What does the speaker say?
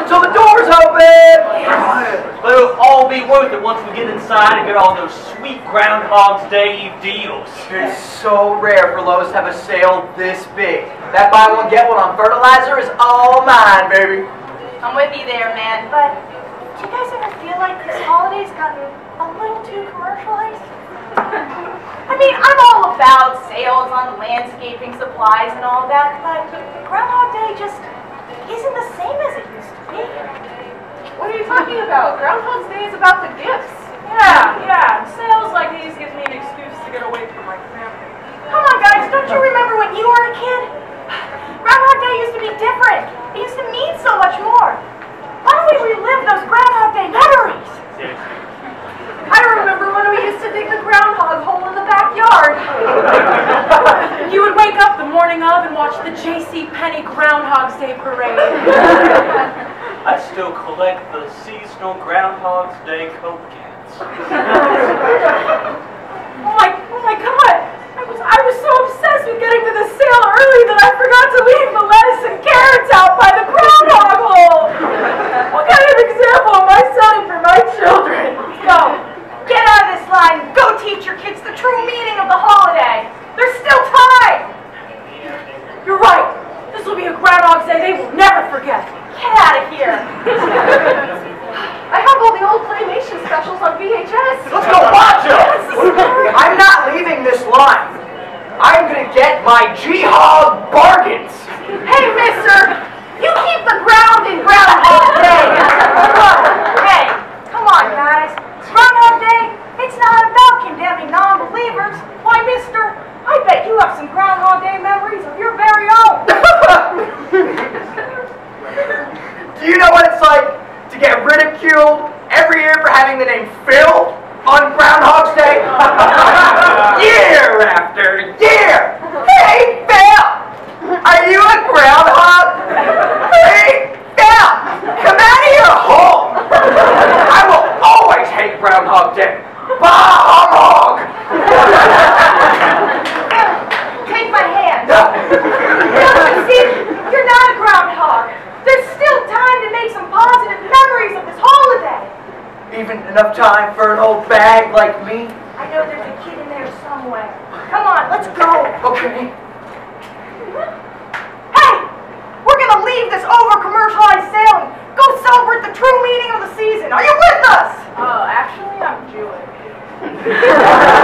until the doors open. But it'll all be worth it once we get inside and get all those sweet Groundhog's Day deals. It's so rare for Lowe's to have a sale this big. That buy one get one on fertilizer is all mine, baby. I'm with you there, man. But do you guys ever feel like this holiday's gotten a little too commercialized? I mean, I'm all about sales on landscaping supplies and all that, but Groundhog Day just isn't the same as it used to be. What are you talking about? Groundhog's Day is about the gifts. Yeah, yeah. Sales like these gives me an excuse to get away from my family. Come on, guys, don't you remember when you were a kid? Groundhog Day used to be different. It used to mean so much more. Why don't we relive those Groundhog Day memories? I remember when we used to dig the groundhog hole in the backyard. You would wake up the morning of and watch the J.C. Penney Groundhog's Day parade. I still collect the seasonal Groundhog's Day Coke cans. Oh my, oh my God! I was, I was so obsessed with getting to the sale early that I forgot to leave the lettuce and carrots out by the groundhog hole. What kind of example am I setting for my children? Go. Get out of this line and go teach your kids the true meaning of the holiday. There's still time. You're right. This will be a Groundhog's Day they will never forget. Get out of here. I have all the old claymation specials on VHS. Let's go watch them. I'm not leaving this line. I'm gonna get my G-Hog bargains. Hey, mister. You keep the ground in Groundhog Day. hey, come on, guys. Groundhog Day, it's not about condemning non-believers. Why, mister, I bet you have some Groundhog Day memories of your very own. Do you know what it's like to get ridiculed every year for having the name Phil on Groundhog's even enough time for an old bag like me? I know there's a kid in there somewhere. Come on, let's go. Okay. Hey! We're gonna leave this over-commercialized sailing. go celebrate the true meaning of the season. Are you with us? Oh, uh, actually, I'm Jewish.